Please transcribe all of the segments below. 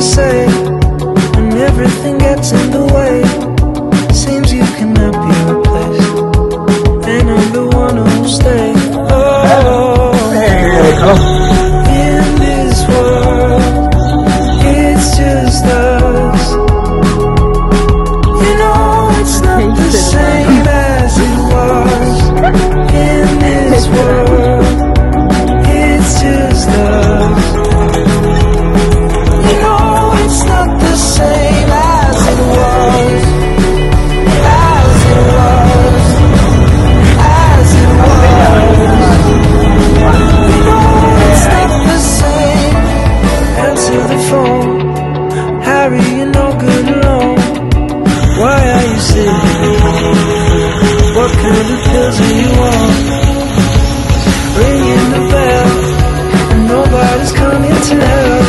say, and everything gets in the way. sorry you're no good alone. Why are you sitting here? What kind of pills are you on? Ringing the bell, and nobody's coming to help.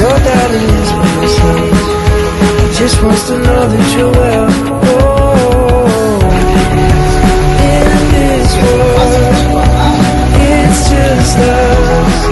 Your daddy is by my side. He just wants to know that you're well. Oh, in this world, it's just us.